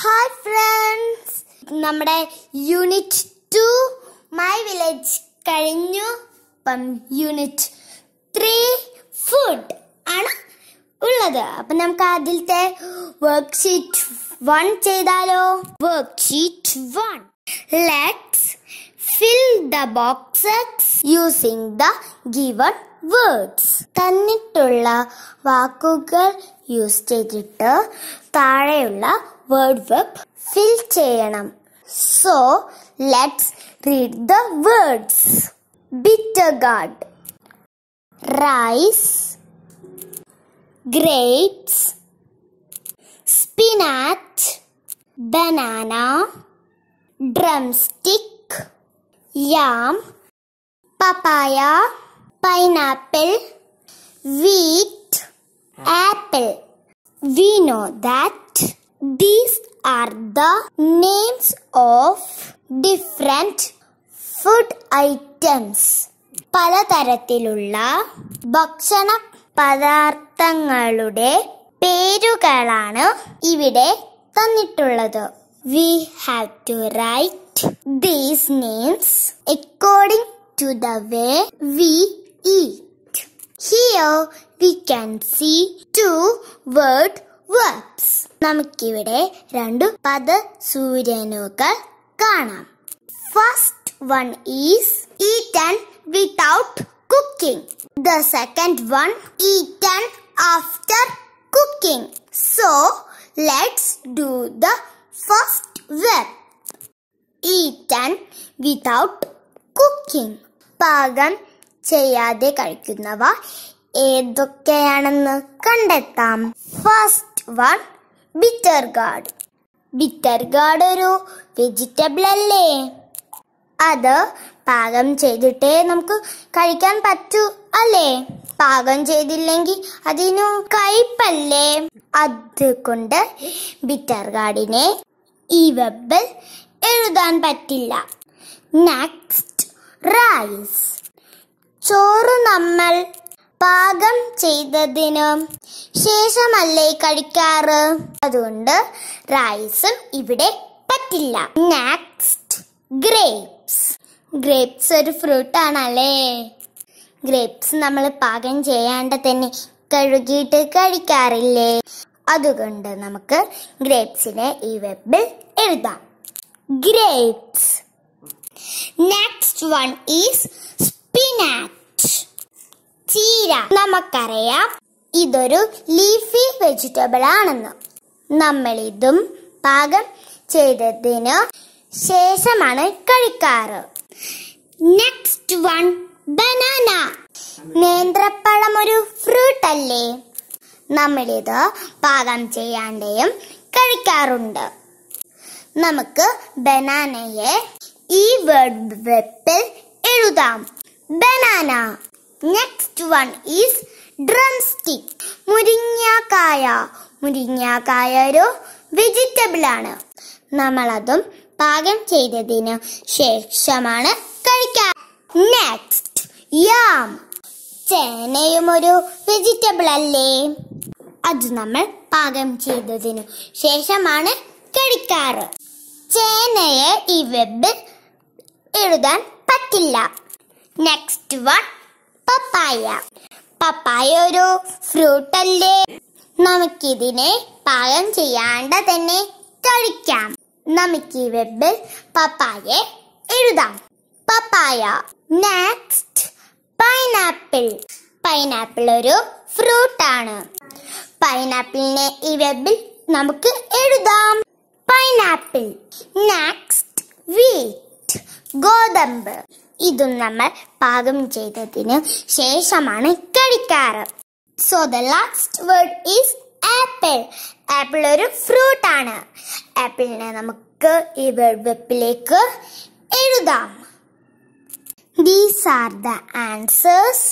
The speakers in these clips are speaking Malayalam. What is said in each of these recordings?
ഹായ് ഫ്രണ്ട്സ് നമ്മുടെ യൂണിറ്റ് ടു മൈ വില്ലേജ് കഴിഞ്ഞു. അപ്പം യൂണിറ്റ് ത്രീ ഫുഡ് ആണ് ഉള്ളത്. അപ്പൊ നമുക്ക് ആദ്യത്തെ വർക്ക് ഷീറ്റ് വൺ ചെയ്താലോ? Worksheet one let's fill the boxes using the given words തന്നിട്ടുള്ള വാക്കുകൾ യൂസ് ചെയ്തിട്ട് താഴെയുള്ള വേർഡ് വെബ് ഫിൽ ചെയ്യണം so let's read the words bitter gourd rice grapes, spinach, banana, drumstick, yam, papaya, pineapple, wheat, apple. We know that these are the names of different food items. പലതരത്തിലുള്ള ഭക്ഷണ പദാർത്ഥങ്ങളുടെ പേരുകളാണ് ഇവിടെ തന്നിട്ടുള്ളത് we have to write these names according to the way we eat here we can see two word words നമുക്കിവിടെ രണ്ടു പദ സൂര്യനുകൾ കാണാം first one is eaten without cooking the second one eaten after cooking so let's do the first web eaten without cooking പാകം ചെയ്യാതെ കഴിക്കുന്നവ ഏതൊക്കെയാണെന്ന് കണ്ടെത്താം. First one bitter gourd bitter gourd ഒരു വെജിറ്റബിൾ അല്ലേ? അത് പാകം ചെയ്തിട്ടേ നമുക്ക് കഴിക്കാൻ പറ്റൂ അല്ലേ? പാകം ചെയ്തില്ലെങ്കിൽ അതിനു കയ്പല്ലേ? അതുകൊണ്ട് ബിറ്റർ ഗാർഡിനെ ഈ വെബിൽ എഴുതാൻ പറ്റില്ല. നെക്സ്റ്റ് റൈസ് ചോറ് നമ്മൾ പാകം ചെയ്തതിന് ശേഷമല്ലേ കഴിക്കാറ്? അതുകൊണ്ട് റൈസും ഇവിടെ പറ്റില്ല. നെക്സ്റ്റ് ഗ്രേപ്സ് ഗ്രേപ്സ് ഒരു ഫ്രൂട്ട് ആണല്ലേ? ഗ്രേപ്സ് നമ്മൾ പാകം ചെയ്യാണ്ട് തന്നെ കഴുകിയിട്ട് കഴിക്കാറില്ലേ? അതുകൊണ്ട് നമുക്ക് ഗ്രേപ്സിനെ ഈ വെബിൽ എഴുതാം. Grapes next one is spinach ചീര. നമുക്കറിയാം ഇതൊരു ലീഫി വെജിറ്റബിൾ ആണെന്ന്. നമ്മൾ ഇതും പാകം ചെയ്തതിന് ശേഷമാണ് കഴിക്കാറ്. നെക്സ്റ്റ് വൺ ബനാന നേന്ത്രപ്പഴം ഒരു ഫ്രൂട്ട് അല്ലേ? നമ്മളിത് പാകം ചെയ്യാണ്ടെയും കഴിക്കാറുണ്ട്. നമുക്ക് ബനാനയെ ഈ വേർഡ് വെപ്പിൽ എഴുതാം. Banana next one is drumstick മുരിങ്ങാക്കായ. മുരിങ്ങാക്കായ ഒരു വെജിറ്റബിൾ ആണ്. നമ്മളതും പാകം ചെയ്തതിന് ശേഷമാണ് കഴിക്കാൻ. നെക്സ്റ്റ് യാം ചേനയും ഒരു വെജിറ്റബിൾ അല്ലേ? അത് നമ്മൾ പാകം ചെയ്തതിനു ശേഷമാണ് കഴിക്കാറ്. ചേനയെ ഈ വെബിൽ എഴുതാൻ പറ്റില്ല. നെക്സ്റ്റ് വൺ പപ്പായ പപ്പായ ഒരു ഫ്രൂട്ട് അല്ലേ? നമുക്കിതിനെ പാകം ചെയ്യാണ്ട് തന്നെ കഴിക്കാം. നമുക്ക് ഈ വെബിൽ പപ്പായ എഴുതാം. പപ്പായ നെക്സ്റ്റ് പൈനാപ്പിൾ പൈനാപ്പിൾ ഒരു ഫ്രൂട്ട് ആണ്. പൈനാപ്പിളിനെ ഈ വെബിൽ നമുക്ക് എഴുതാം. പൈനാപ്പിൾ നെക്സ്റ്റ് വീറ്റ് ഗോതമ്പ്. ഇതും നമ്മൾ പാകം ചെയ്തതിന് ശേഷമാണ് കഴിക്കാറ്. So the last word is apple apple ഒരു ഫ്രൂട്ട് ആണ്. ആപ്പിളിനെ നമുക്ക് ഈ വേർഡ് വെപ്പിലേക്ക് എഴുതാം. These are the answers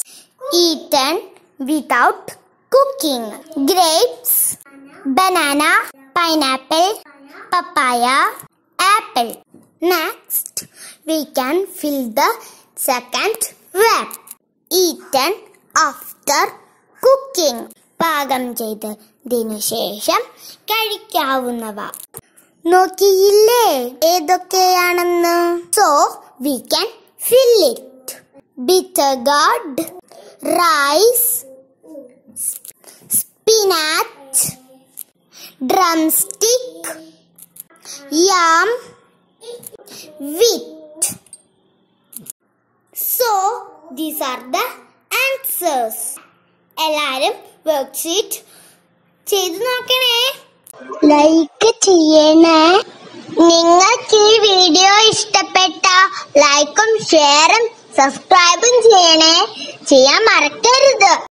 eaten without cooking grapes banana pineapple papaya apple next we can fill the second web eaten after cooking പാകം ചെയ്തതിനു ശേഷം കഴിക്കാവുന്നവ. നോക്കിയില്ലേ? ഏതൊക്കെയാണെന്ന്? So we can fill it bitter gourd rice spinach drumstick yam with so these are the answers എല്ലാവരും വർക്ക്ഷീറ്റ് ചെയ്തു നോക്കണേ. ലൈക്ക് ചെയ്യണേ. നിങ്ങൾക്ക് ഈ വീഡിയോ ഇഷ്ടപ്പെട്ട ലൈക്കും ഷെയറും സബ്സ്ക്രൈബും ചെയ്യണേ. ചെയ്യാൻ മറക്കരുത്.